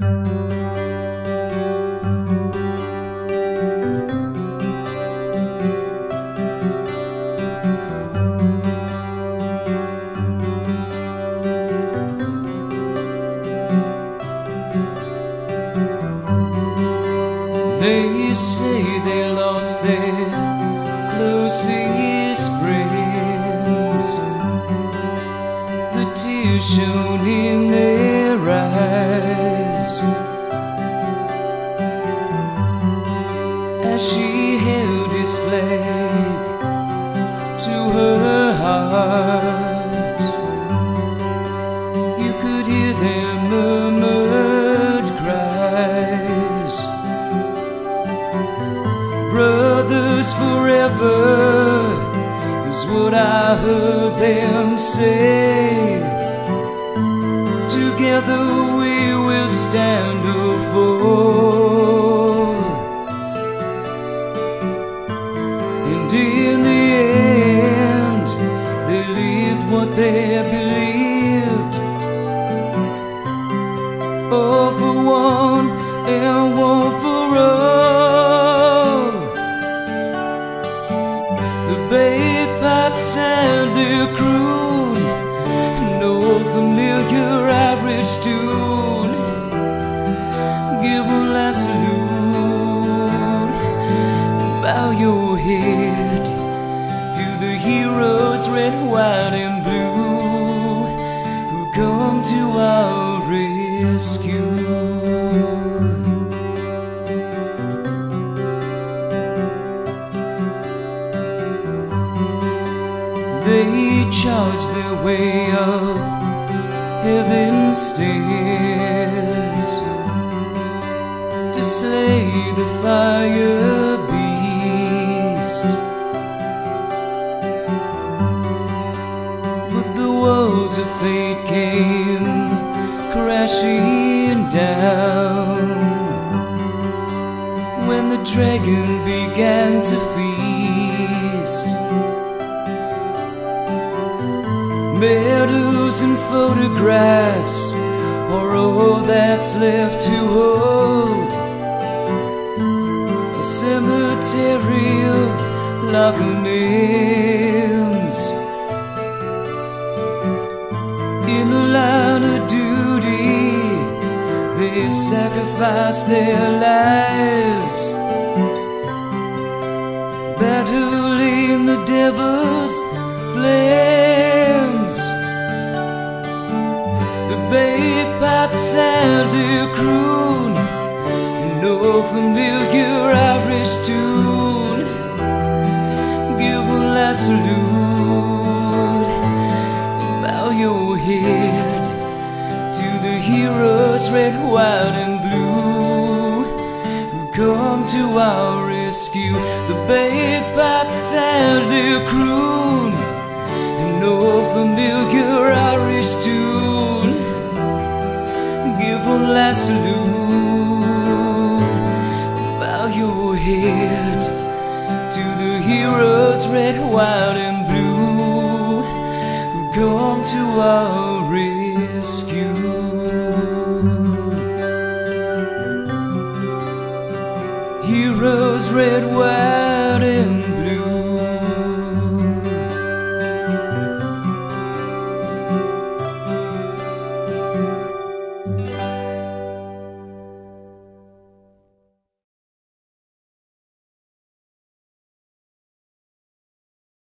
They say they lost their closest friends. The tears shone in their as she held his flag to her heart. You could hear their murmured cries brothers forever is what I heard them say. Together we will stand or fall. They believed. All for one and one for all. The bagpipes and the croon, no familiar Irish tune. Give a last salute bow your head to the heroes, red, white, and blue, to our rescue. They charge their way up heaven's stairs to slay the fire walls of fate came crashing down when the dragon began to feast. Medals and photographs are all that's left to hold. A cemetery of locker In the line of duty, they sacrifice their lives. Battling the devil's flames. The bagpipes and the croon, and no familiar Irish tune. Give a last salute heroes, red, white, and blue, who come to our rescue. The bagpipes and the croon, and no familiar Irish tune. Give a last salute bow your head to the heroes, red, white, and blue, who come to our red, white,